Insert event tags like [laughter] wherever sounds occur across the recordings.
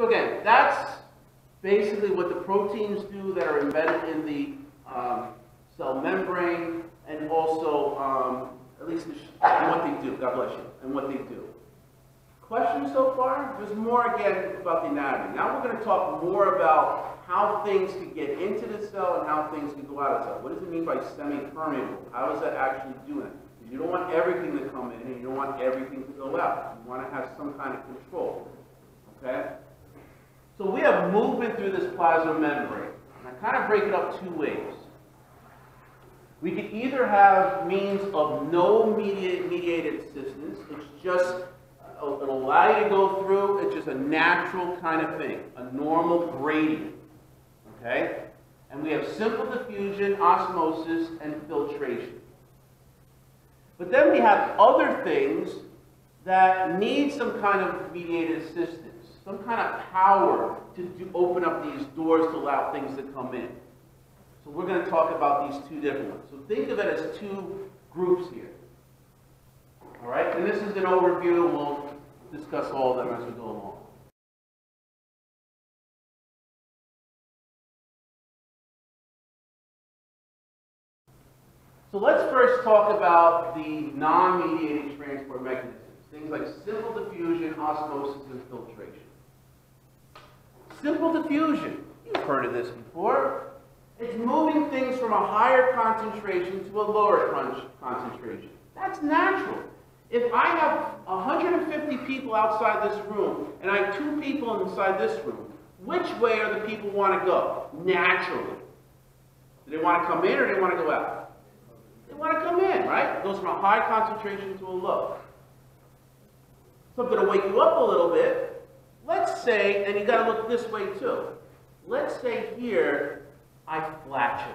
So again, that's basically what the proteins do that are embedded in the um, cell membrane and also, um, at least the and what they do, God bless you, and what they do. Questions so far? There's more again about the anatomy. Now we're going to talk more about how things can get into the cell and how things can go out of the cell. What does it mean by semi-permeable? How does that actually do it? You don't want everything to come in and you don't want everything to go out. You want to have some kind of control. Okay? So we have movement through this plasma membrane. And I kind of break it up two ways. We could either have means of no mediated, mediated assistance. It's just, it'll allow you to go through. It's just a natural kind of thing, a normal gradient. Okay? And we have simple diffusion, osmosis, and filtration. But then we have other things that need some kind of mediated assistance, some kind of power to do, open up these doors to allow things to come in. So we're going to talk about these two different ones. So think of it as two groups here. All right? And this is an overview, and we'll discuss all of them as we go along. So let's first talk about the non-mediating transport mechanisms, things like simple diffusion, osmosis, and filtration. Simple diffusion, you've heard of this before. It's moving things from a higher concentration to a lower con concentration. That's natural. If I have 150 people outside this room and I have two people inside this room, which way are the people want to go? Naturally. Do they want to come in or do they want to go out? They want to come in, right? It goes from a high concentration to a low. Something to wake you up a little bit. Let's say, and you got to look this way too. Let's say here, I flatulate.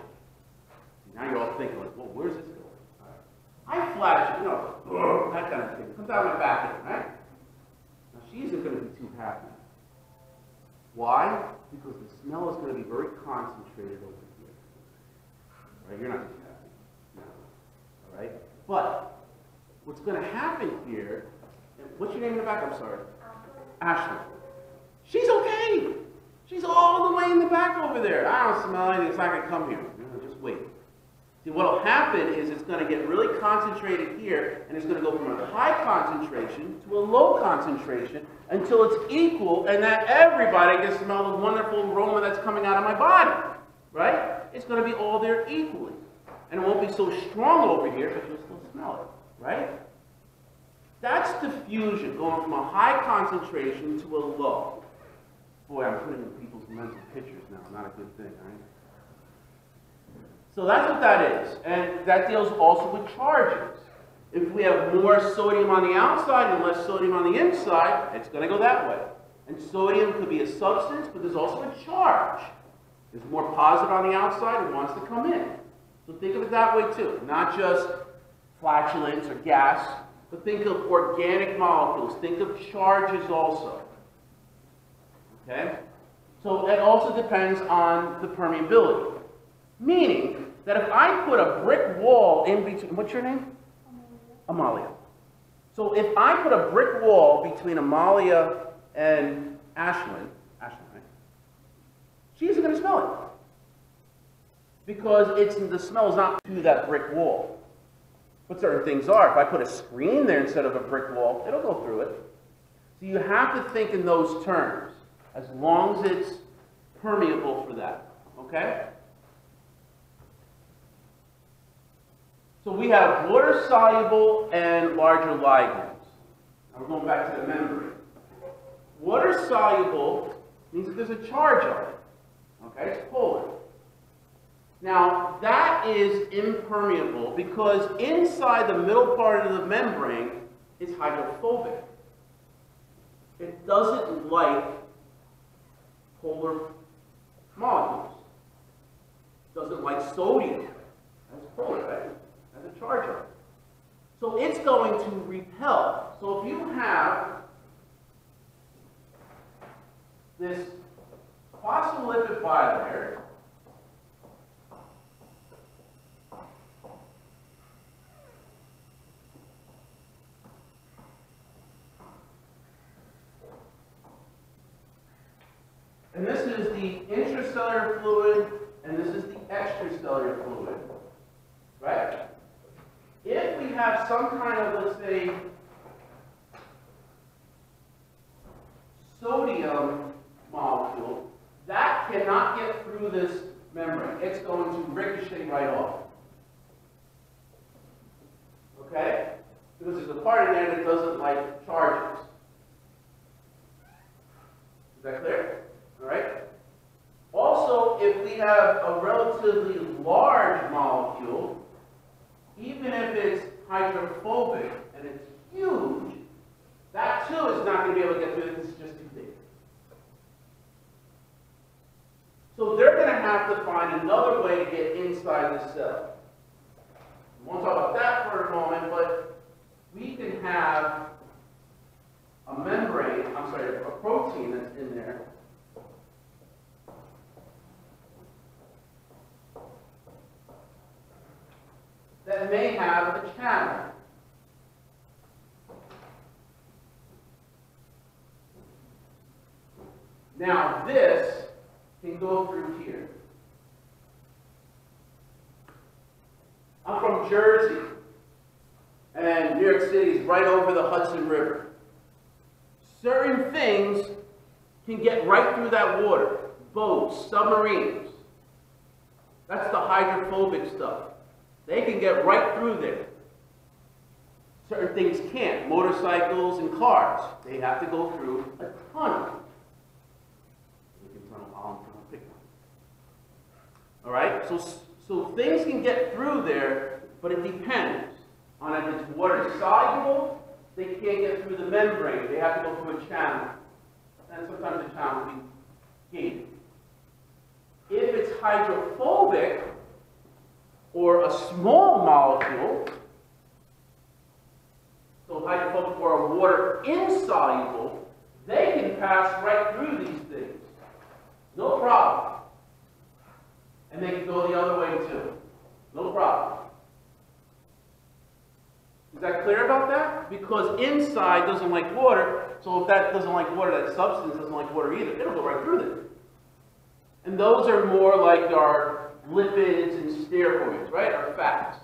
Now you're all thinking, like, well, where's this going? I flatulate, you know, [clears throat] that kind of thing. Comes out of my back end, right? Now she isn't going to be too happy. Why? Because the smell is going to be very concentrated over here. Right? You're not too happy. No. All right? But what's going to happen here, and what's your name in the back? I'm sorry. Ashley. She's okay. She's all the way in the back over there. I don't smell anything. It's not going to come here. Just wait. See, what will happen is it's going to get really concentrated here, and it's going to go from a high concentration to a low concentration until it's equal, and that everybody can smell the wonderful aroma that's coming out of my body. Right? It's going to be all there equally. And it won't be so strong over here, but you'll still smell it. Right? That's diffusion, going from a high concentration to a low. Boy, I'm putting in people's mental pictures now. Not a good thing, right? So that's what that is. And that deals also with charges. If we have more sodium on the outside and less sodium on the inside, it's going to go that way. And sodium could be a substance, but there's also a charge. There's more positive on the outside and wants to come in. So think of it that way too. Not just flatulence or gas, but think of organic molecules. Think of charges also. Okay? So it also depends on the permeability. Meaning that if I put a brick wall in between, what's your name? Amalia. So if I put a brick wall between Amalia and Ashlyn, Ashlyn, right? She isn't going to smell it. Because it's, the smell is not through that brick wall. But certain things are. If I put a screen there instead of a brick wall, it'll go through it. So you have to think in those terms, as long as it's permeable for that. Okay? So we have water soluble and larger ligands. Now we're going back to the membrane. Water soluble means that there's a charge on it. Okay, it's polar. Now that is impermeable because inside the middle part of the membrane is hydrophobic. It doesn't like polar molecules. Doesn't like sodium. That's polar, right? A charge on it. So it's going to repel. So if you have this phospholipid bilayer, And this is the intracellular fluid, and this is the extracellular fluid. Right? If we have some kind of, let's say, sodium molecule, that cannot get through this membrane. It's going to ricochet right off. Okay? Because there's a part in there that doesn't like charges. Is that clear? All right? Also, if we have a relatively large molecule, even if it's hydrophobic and it's huge, that too is not going to be able to get through it. This is just too big. So they're going to have to find another way to get inside the cell. We won't talk about that for a moment, but we can have a membrane, I'm sorry, a protein that's in there. That may have a channel. Now, this can go through here. I'm from Jersey, and New York City is right over the Hudson River. Certain things can get right through that water. Boats, submarines. That's the hydrophobic stuff. They can get right through there. Certain things can't. Motorcycles and cars, they have to go through a tunnel. All right? So, so things can get through there, but it depends on if it's water soluble, they can't get through the membrane. They have to go through a channel. And sometimes the channel will be gated. If it's hydrophobic, or a small molecule, so hydrophobic or a water insoluble, they can pass right through these things. No problem. And they can go the other way too. No problem. Is that clear about that? Because inside doesn't like water, so if that doesn't like water, that substance doesn't like water either. It'll go right through there. And those are more like our lipids and steroids, right? Our fats.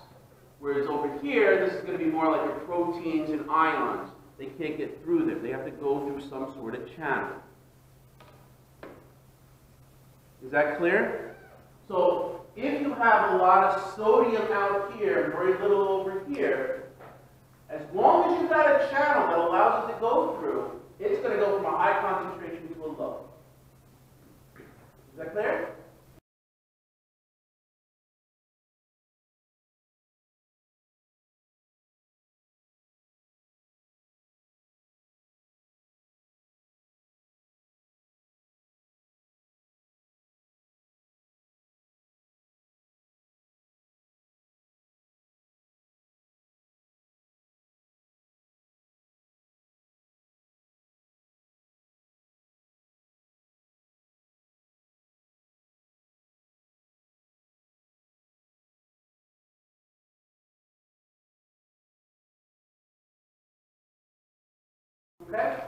Whereas over here, this is going to be more like your proteins and ions. They can't get through there. They have to go through some sort of channel. Is that clear? So if you have a lot of sodium out here and very little over here, as long as you've got a channel that allows it to go through, it's going to go from a high concentration to a low. Is that clear? Okay?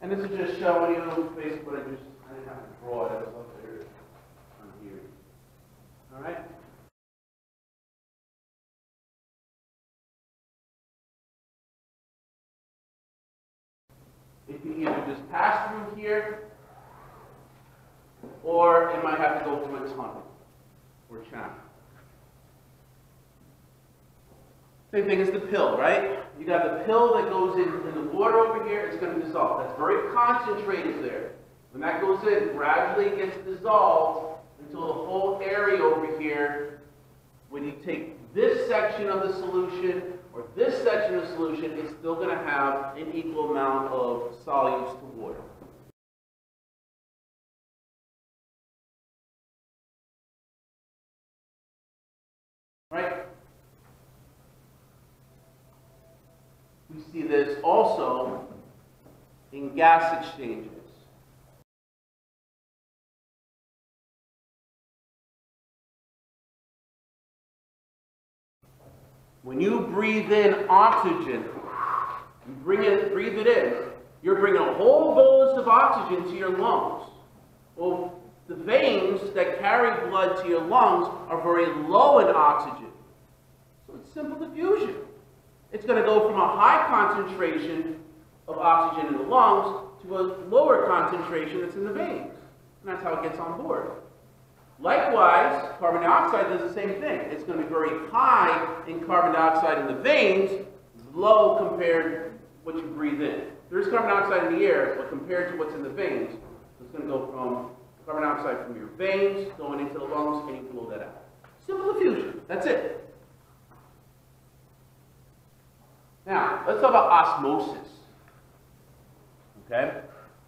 And this is just showing you basically what I just, I didn't have to draw it, it was up there on here. All right? It can either just pass through here, or it might have to go through a tunnel or channel. Same thing as the pill, right? You got the pill that goes in, in the water over here, it's going to dissolve. That's very concentrated there. When that goes in, gradually it gets dissolved until the whole area over here, when you take this section of the solution or this section of the solution, it's still going to have an equal amount of solutes to water. Right? We see this also in gas exchanges. When you breathe in oxygen, You bring it, breathe it in. You're bringing a whole bolus of oxygen to your lungs. Well, the veins that carry blood to your lungs are very low in oxygen. So it's simple diffusion. It's going to go from a high concentration of oxygen in the lungs to a lower concentration that's in the veins. And that's how it gets on board. Likewise, carbon dioxide does the same thing. It's going to be very high in carbon dioxide in the veins, low compared to what you breathe in. There's carbon dioxide in the air, but compared to what's in the veins, it's going to go from carbon dioxide from your veins going into the lungs, and you blow that out. Simple diffusion. That's it. Now, let's talk about osmosis. Okay?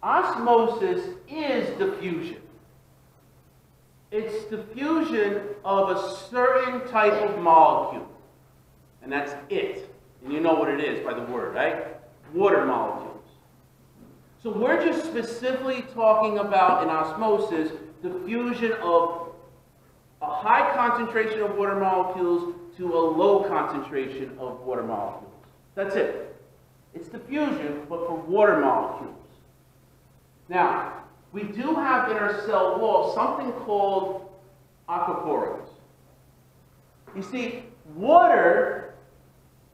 Osmosis is diffusion. It's diffusion of a certain type of molecule. And that's it. And you know what it is by the word, right? Water molecules. So we're just specifically talking about in osmosis diffusion of a high concentration of water molecules to a low concentration of water molecules. That's it. It's diffusion, but for water molecules. Now, we do have in our cell wall something called aquaporins. You see, water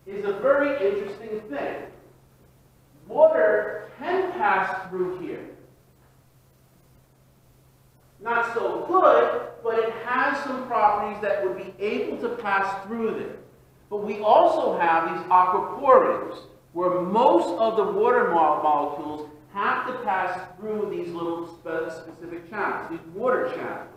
is a very interesting thing. Water can pass through here. Not so good, but it has some properties that would be able to pass through there. But we also have these aquaporins, where most of the water mo molecules have to pass through these little specific channels, these water channels.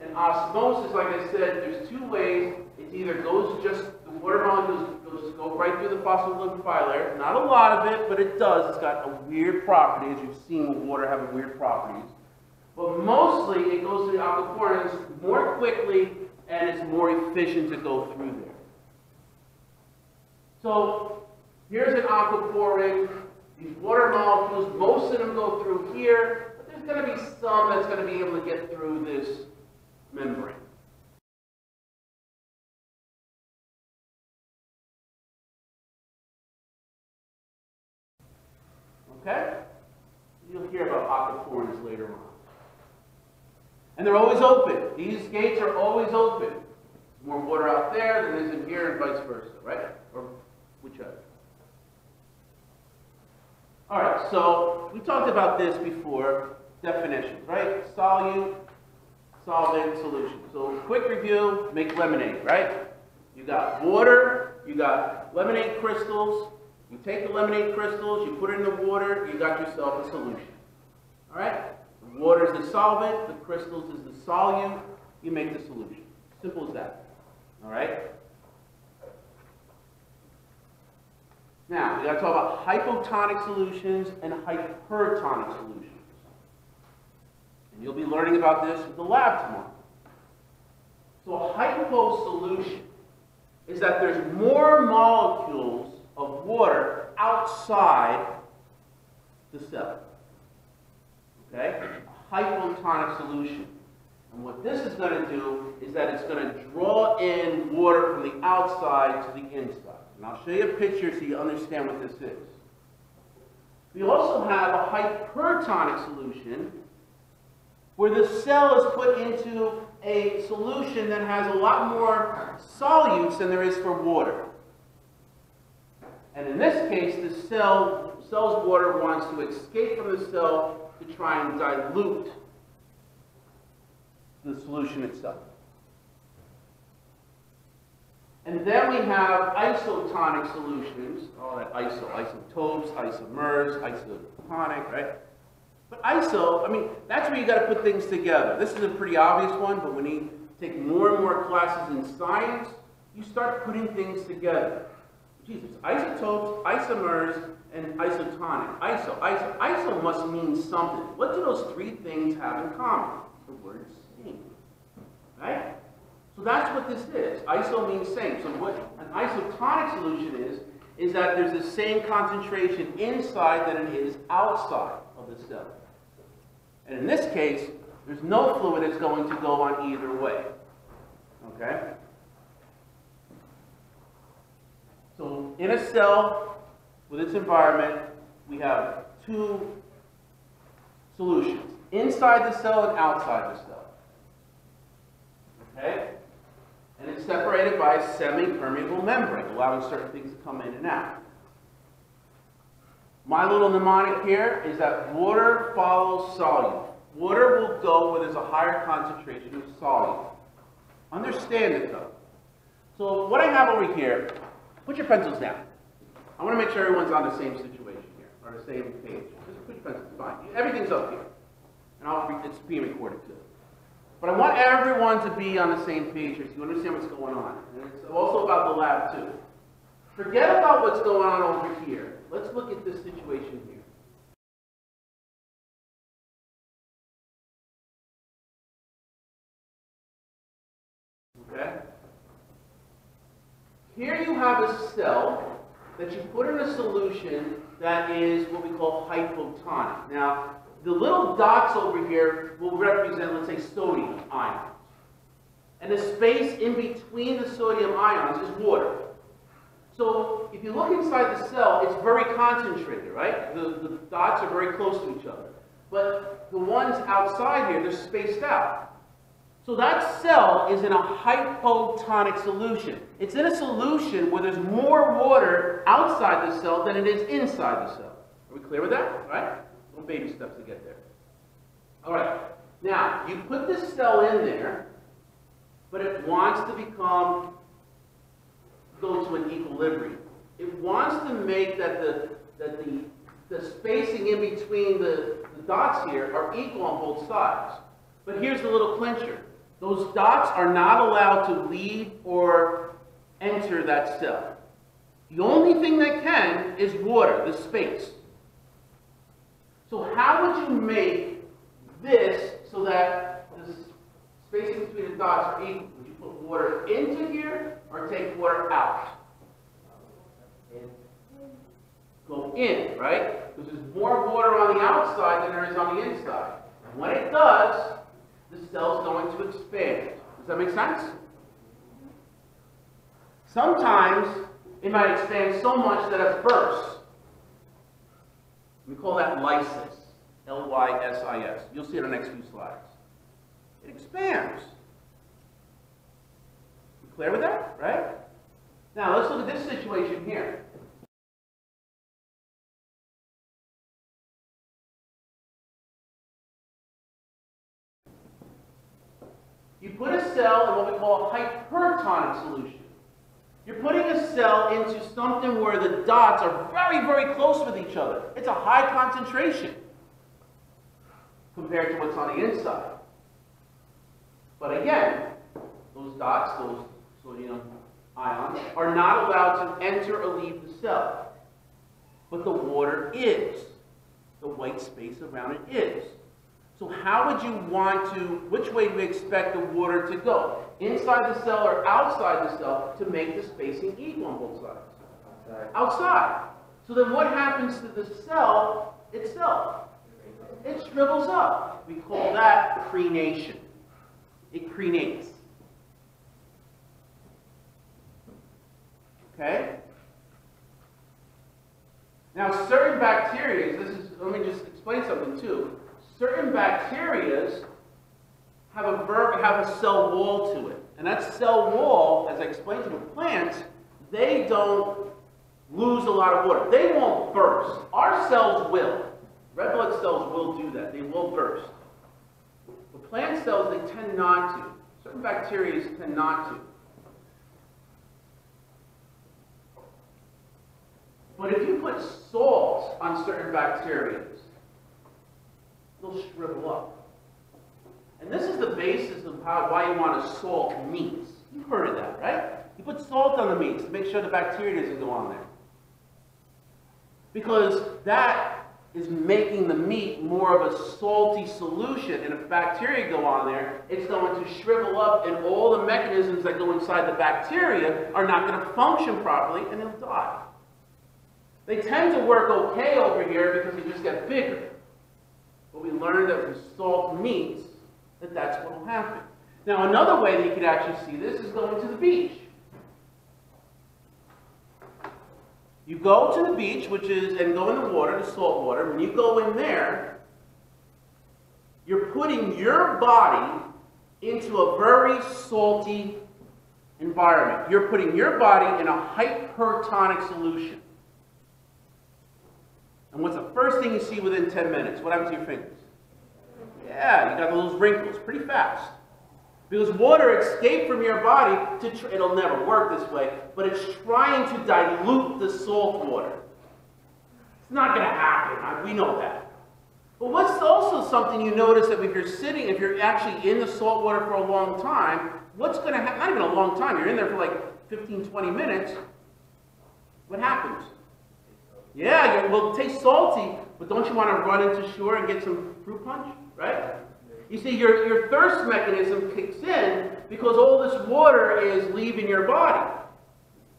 And osmosis, like I said, there's two ways. It either goes just, the water molecules goes, go right through the phospholipid layer. Not a lot of it, but it does. It's got a weird property, as you've seen with water having weird properties. But mostly it goes to the aquaporins more quickly and it's more efficient to go through there. So here's an aquaporin. These water molecules, most of them go through here, but there's going to be some that's going to be able to get through this membrane. Okay? You'll hear about aquaporins later on. And they're always open. These gates are always open. More water out there than is in here and vice versa, right? Or whichever. All right, so we talked about this before, definitions, right? Solute, solvent, solution. So quick review, make lemonade, right? You got water, you got lemonade crystals, you take the lemonade crystals, you put it in the water, you got yourself a solution. All right? Water is the solvent, the crystals is the solute, you make the solution. Simple as that. All right? Now, we got to talk about hypotonic solutions and hypertonic solutions. And you'll be learning about this in the lab tomorrow. So a hypo solution is that there's more molecules of water outside the cell. Okay? Hypotonic solution. And what this is going to do is that it's going to draw in water from the outside to the inside. And I'll show you a picture so you understand what this is. We also have a hypertonic solution where the cell is put into a solution that has a lot more solutes than there is for water. And in this case, the cell, cell's water wants to escape from the cell to try and dilute the solution itself. And then we have isotonic solutions, all that iso, isotopes, isomers, isotonic, right? But iso, I mean, that's where you got to put things together. This is a pretty obvious one, but when you take more and more classes in science, you start putting things together. Jesus, isotopes, isomers, and isotonic. Iso, iso, iso must mean something. What do those three things have in common? The word same, right? So that's what this is. Iso means same. So what an isotonic solution is, is that there's the same concentration inside that it is outside of the cell. And in this case, there's no fluid that's going to go on either way. Okay? In a cell with its environment, we have two solutions, inside the cell and outside the cell. Okay? And it's separated by a semi-permeable membrane, allowing certain things to come in and out. My little mnemonic here is that water follows solute. Water will go where there's a higher concentration of solute. Understand it though. So what I have over here, put your pencils down. I want to make sure everyone's on the same situation here, on the same page. Just put your pencils, fine. Everything's up here. And I'll, it's being recorded too. But I want everyone to be on the same page here so you understand what's going on. And it's also about the lab too. Forget about what's going on over here. Let's look at this situation here. Okay? Here you have a cell that you put in a solution that is what we call hypotonic. Now, the little dots over here will represent, let's say, sodium ions. And the space in between the sodium ions is water. So if you look inside the cell, it's very concentrated, right? The, the dots are very close to each other. But the ones outside here, they're spaced out. So that cell is in a hypotonic solution. It's in a solution where there's more water outside the cell than it is inside the cell. Are we clear with that? All right? Little baby steps to get there. All right. Now, you put this cell in there, but it wants to become, go to an equilibrium. It wants to make that the, that the, the spacing in between the, the dots here are equal on both sides. But here's the little clincher. Those dots are not allowed to leave or enter that cell. The only thing that can is water, the space. So how would you make this so that the spacing between the dots are equal? Would you put water into here or take water out? Go in, right? Because there's more water on the outside than there is on the inside. And when it does, the cell's going to expand. Does that make sense? Sometimes it might expand so much that it bursts. We call that lysis. L-Y-S-I-S. You'll see it in the next few slides. It expands. You clear with that, right? Now let's look at this situation here. You put a cell in what we call a hypertonic solution. You're putting a cell into something where the dots are very, very close with each other. It's a high concentration compared to what's on the inside. But again, those dots, those sodium ions, are not allowed to enter or leave the cell. But the water is. The white space around it is. So how would you want to, which way do we expect the water to go? Inside the cell or outside the cell to make the spacing equal on both sides? Outside. outside. So then what happens to the cell itself? It shrivels up. We call that crenation. It crenates. Okay? Now certain bacteria, this is, let me just explain something too certain bacterias have a, verb, have a cell wall to it. And that cell wall, as I explained to the plants, they don't lose a lot of water. They won't burst. Our cells will. Red blood cells will do that. They will burst. But plant cells, they tend not to. Certain bacteria tend not to. But if you put salt on certain bacteria, they'll shrivel up. And this is the basis of how, why you want to salt meats. You've heard of that, right? You put salt on the meats to make sure the bacteria doesn't go on there. Because that is making the meat more of a salty solution. And if bacteria go on there, it's going to shrivel up and all the mechanisms that go inside the bacteria are not going to function properly and it'll die. They tend to work okay over here because they just get bigger. But we learned that with salt meats, that that's what will happen. Now, another way that you could actually see this is going to the beach. You go to the beach, which is, and go in the water, the salt water. When you go in there, you're putting your body into a very salty environment. You're putting your body in a hypertonic solution. And what's the first thing you see within 10 minutes? What happens to your fingers? Yeah, you got those wrinkles pretty fast. Because water escaped from your body to, it'll never work this way, but it's trying to dilute the salt water. It's not going to happen. We know that. But what's also something you notice that if you're sitting, if you're actually in the salt water for a long time, what's going to happen? Not even a long time. You're in there for like 15, 20 minutes. What happens? Yeah, it will taste salty, but don't you want to run into shore and get some fruit punch, right? You see, your, your thirst mechanism kicks in because all this water is leaving your body.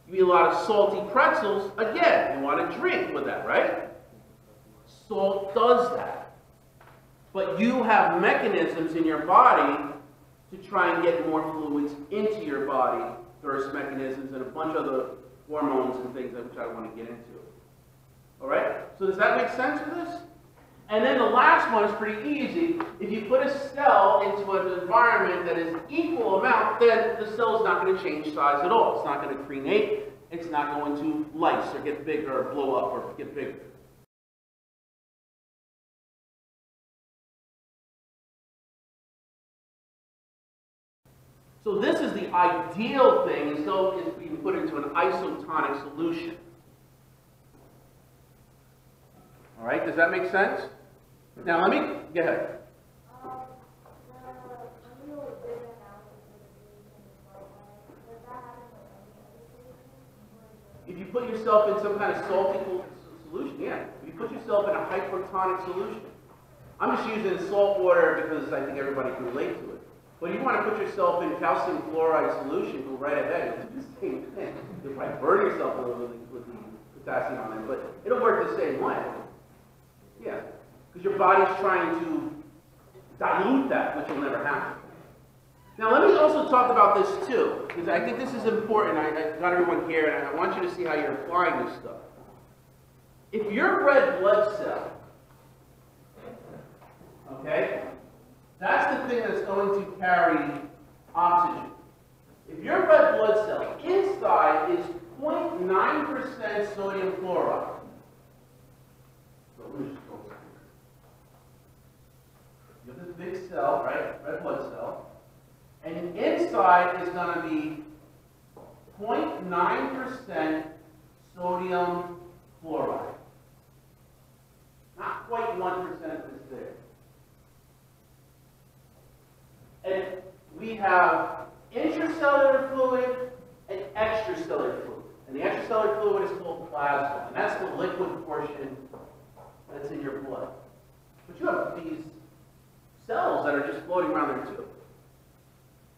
You eat a lot of salty pretzels, again, you want to drink with that, right? Salt does that. But you have mechanisms in your body to try and get more fluids into your body, thirst mechanisms, and a bunch of other hormones and things which I want to get into. All right? So does that make sense for this? And then the last one is pretty easy. If you put a cell into an environment that is equal amount, then the cell is not going to change size at all. It's not going to crenate. It's not going to lyse or get bigger or blow up or get bigger. So this is the ideal thing, is so is being put into an isotonic solution. All right, does that make sense? Now let me, go ahead. If you put yourself in some kind of salty solution, yeah. If you put yourself in a hypertonic solution. I'm just using salt water because I think everybody can relate to it. But if you want to put yourself in calcium chloride solution, go right ahead. It's the same thing. You'll probably burn yourself a little bit with the potassium on it, but it'll work the same way. Yeah. Because your body's trying to dilute that, which will never happen. Now, let me also talk about this too, because I think this is important. I, I got everyone here, and I want you to see how you're applying this stuff. If your red blood cell, okay, that's the thing that's going to carry oxygen. If your red blood cell inside is 0.9% sodium chloride, so let me just go You have this big cell, right? Red blood cell. And inside is going to be 0.9% sodium chloride. Not quite 1% is there. And we have intracellular fluid and extracellular fluid. And the extracellular fluid is called plasma. And that's the liquid portion that's in your blood. But you have these cells that are just floating around there too.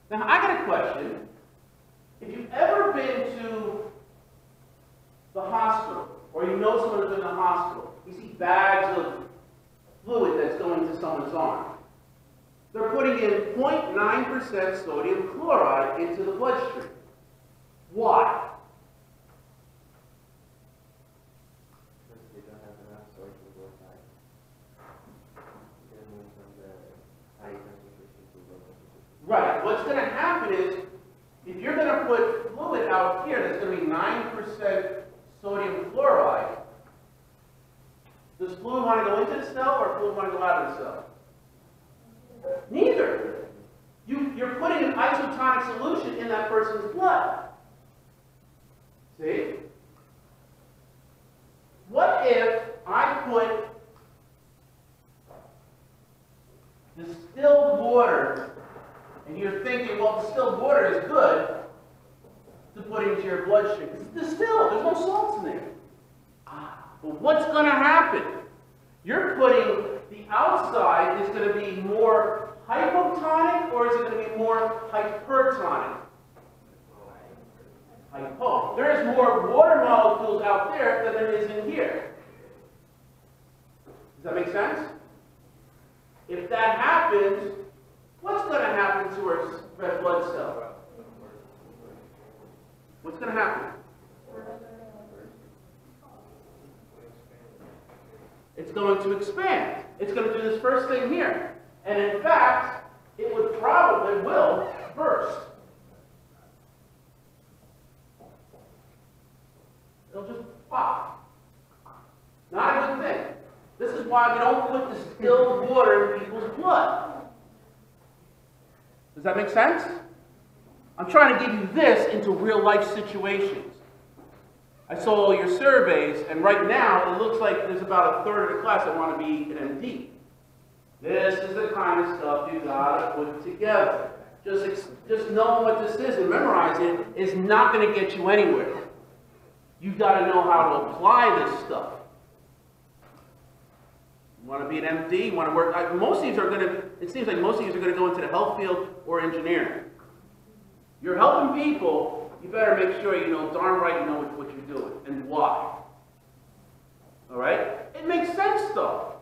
Now, I got a question. If you've ever been to the hospital, or you know someone who's in the hospital, you see bags of fluid that's going to someone's arm. They're putting in 0.9% sodium chloride into the bloodstream. Why? Right. What's going to happen is, if you're going to put fluid out here that's going to be 9% sodium chloride, does fluid want to go into the cell or fluid want to go out of the cell? Neither. You, you're putting an isotonic solution in that person's blood. See? What if I put distilled water, and you're thinking, well, distilled water is good to put into your bloodstream. It's distilled. There's no salts in there. Ah, but what's going to happen? You're putting the outside is going to be more hypotonic or is it going to be more hypertonic? Hypo. There's more water molecules out there than there is in here. Does that make sense? If that happens, what's going to happen to our red blood cell? What's going to happen? it's going to expand. It's going to do this first thing here. And in fact, it would probably will burst. It'll just pop. Not a good thing. This is why we don't put distilled water in people's blood. Does that make sense? I'm trying to give you this into real life situations. I saw all your surveys, and right now it looks like there's about a third of the class that want to be an MD. This is the kind of stuff you gotta put together. Just, just knowing what this is and memorizing it is not going to get you anywhere. You got to know how to apply this stuff. Want to be an MD? Want to work? I, most of these are going to. It seems like most of these are going to go into the health field or engineering. You're helping people. You better make sure you know darn right you know what, what you're doing and why. All right? It makes sense though.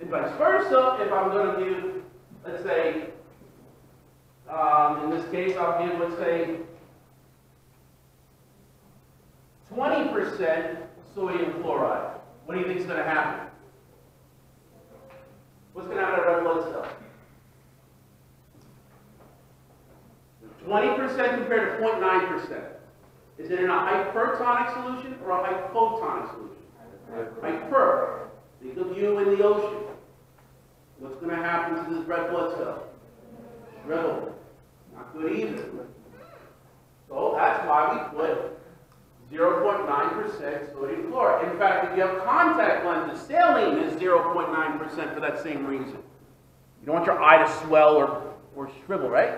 And vice versa, if I'm going to give, let's say, um, in this case, I'll give, let's say, 20% sodium chloride. What do you think is going to happen? What's going to happen to red blood cell? 20% compared to 0.9%. Is it in a hypertonic solution or a hypotonic solution? Hyper. Think of you in the ocean. What's going to happen to this red blood cell? Shrivel. Not good either. So that's why we put 0.9% sodium chloride. In fact, if you have contact lenses, saline is 0.9% for that same reason. You don't want your eye to swell or, or shrivel, right?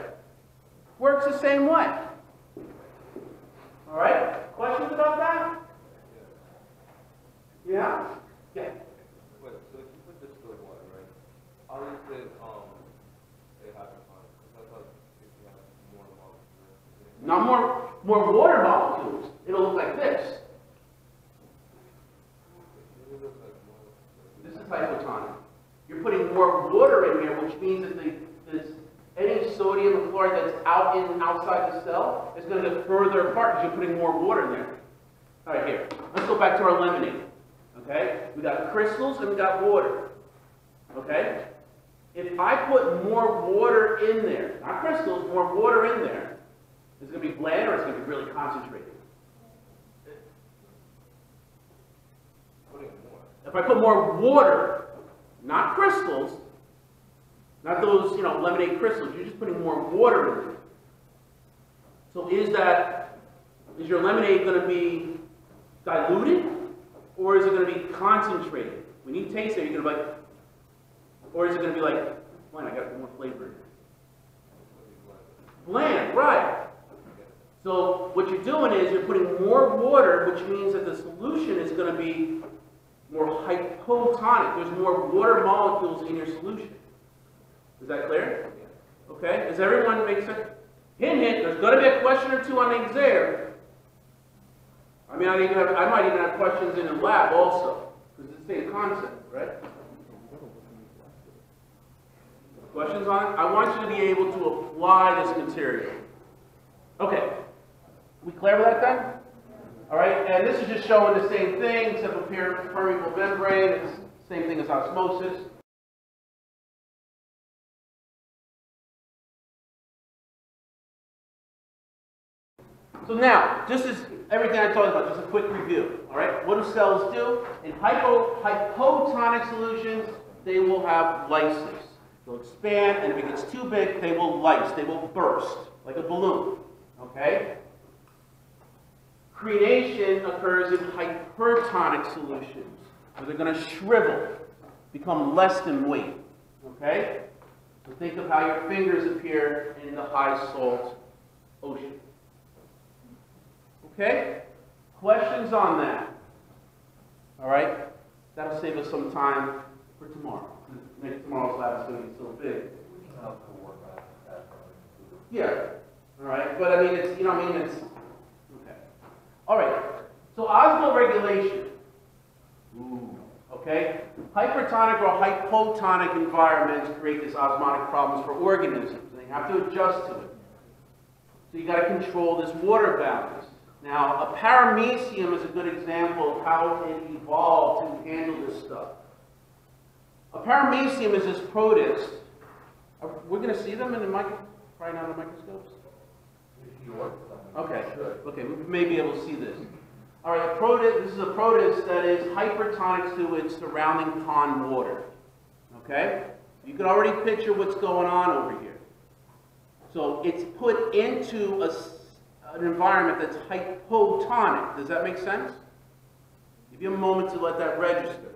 Works the same way. All right? Questions about that? Yeah? Yeah. Wait, so if you put this distilled water, right? How is it, um, it happens on? Because I thought if you have more molecules. Not more, more water molecules. It'll look like this. This is hypotonic. You're putting more water in here, which means that the, this, any sodium or chloride that's out in outside the cell is going to get further apart because you're putting more water in there. All right, here. Let's go back to our lemonade. Okay? We got crystals and we got water. Okay? If I put more water in there, not crystals, more water in there, is it going to be bland or it's going to be really concentrated? Putting more. If I put more water, not crystals, not those, you know, lemonade crystals, you're just putting more water in there. So is that, is your lemonade going to be diluted or is it going to be concentrated? When you taste it, you're going to be like, or is it going to be like, man, I got more flavor in there. Bland, right. So what you're doing is you're putting more water, which means that the solution is going to be more hypotonic. There's more water molecules in your solution. Is that clear? Okay. Does everyone make sense? Hint, hint. There's going to be a question or two on the exam. I mean, I, even have, I might even have questions in the lab also, because it's the same concept, right? Questions on it? I want you to be able to apply this material. Okay. We clear with that then? All right, and this is just showing the same thing, except for per- permeable membrane. It's the same thing as osmosis. So now, this is everything I talked about, just a quick review. All right, what do cells do? In hypo, hypotonic solutions, they will have lysis. They'll expand, and if it gets too big, they will lyse. They will burst like a balloon. Okay? Crenation occurs in hypertonic solutions, where they're going to shrivel, become less than weight. Okay? So think of how your fingers appear in the high salt ocean. Okay? Questions on that? All right? That'll save us some time for tomorrow. Next tomorrow's lab is going to be so big. Yeah. All right. But I mean, it's you know, I mean, it's. All right. So osmoregulation. Ooh. Okay. Hypertonic or hypotonic environments create these osmotic problems for organisms, they have to adjust to it. So you got to control this water balance. Now, a paramecium is a good example of how it evolved to handle this stuff. A paramecium is this protist. We're going to see them in the mic, probably not the microscopes. Okay, okay, we may be able to see this. All right, a this is a protist that is hypertonic to its surrounding pond water. Okay? You can already picture what's going on over here. So it's put into a an environment that's hypotonic. Does that make sense? Give you a moment to let that register.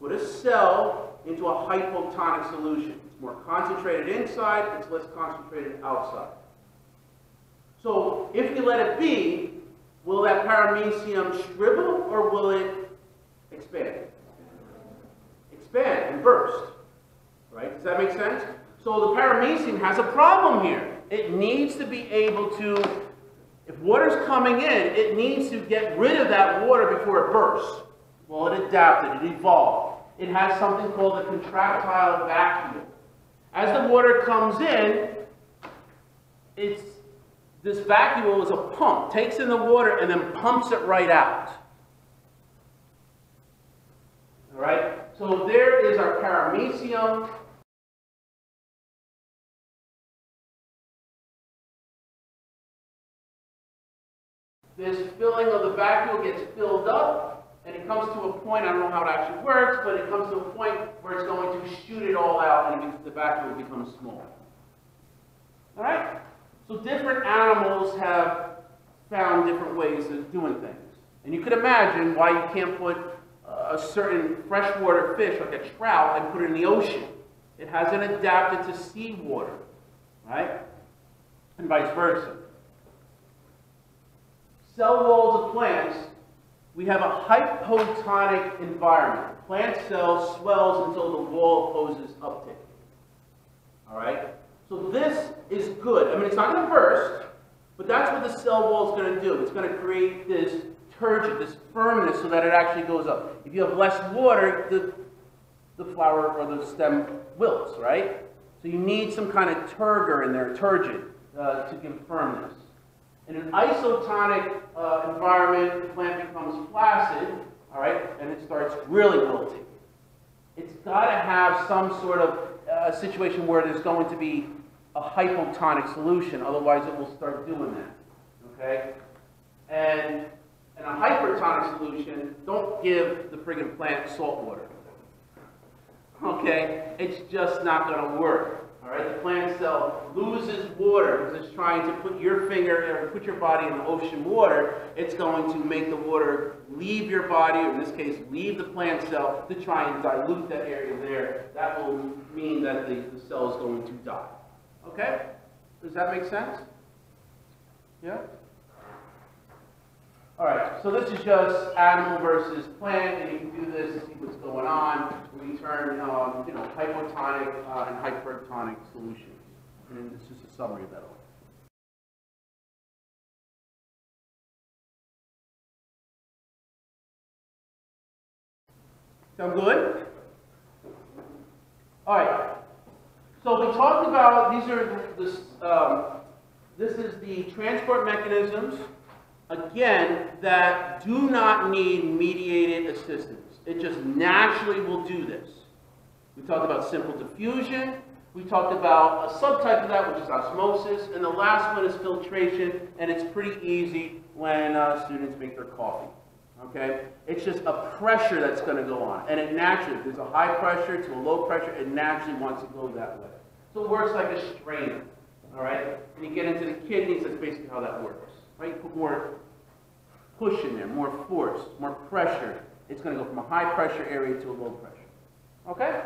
Put a cell into a hypotonic solution. It's more concentrated inside, it's less concentrated outside. So if you let it be, will that paramecium shrivel or will it expand? Expand and burst. Right? Does that make sense? So the paramecium has a problem here. It needs to be able to, if water's coming in, it needs to get rid of that water before it bursts. Well, it adapted, it evolved. It has something called a contractile vacuole. As the water comes in, it's this vacuole is a pump, takes in the water and then pumps it right out. All right? So there is our paramecium. This filling of the vacuole gets filled up, and it comes to a point, I don't know how it actually works, but it comes to a point where it's going to shoot it all out, and the vacuole becomes small. All right? So different animals have found different ways of doing things. And you could imagine why you can't put a certain freshwater fish, like a trout, and put it in the ocean. It hasn't adapted to seawater, right? And vice versa. Cell walls of plants, we have a hypotonic environment. Plant cell swells until the wall opposes uptake. All right? So this is good. I mean, it's not going to burst, but that's what the cell wall is going to do. It's going to create this turgid, this firmness, so that it actually goes up. If you have less water, the, the flower or the stem wilts, right? So you need some kind of turgor in there, turgid, uh, to give firmness. In an isotonic uh, environment, the plant becomes flaccid, all right, and it starts really wilting. It's got to have some sort of uh, situation where there's going to be a hypotonic solution, otherwise it will start doing that. Okay? And in a hypertonic solution, don't give the friggin' plant salt water. Okay? It's just not going to work. All right? The plant cell loses water because it's trying to put your finger or put your body in the ocean water. It's going to make the water leave your body, or in this case, leave the plant cell to try and dilute that area there. That will mean that the, the cell is going to die. Okay? Does that make sense? Yeah? All right, so this is just animal versus plant, and you can do this to see what's going on. We turn, um, you know, hypotonic uh, and hypertonic solutions. And it's just a summary of that all. Sound good? All right. So we talked about, these are, this, um, this is the transport mechanisms, again, that do not need mediated assistance. It just naturally will do this. We talked about simple diffusion. We talked about a subtype of that, which is osmosis. And the last one is filtration, and it's pretty easy when uh, students make their coffee. Okay? It's just a pressure that's going to go on. And it naturally, there's a high pressure to a low pressure, it naturally wants to go that way. So it works like a strainer. All right? And you get into the kidneys, that's basically how that works. Right? You put more push in there, more force, more pressure. It's going to go from a high pressure area to a low pressure. Okay?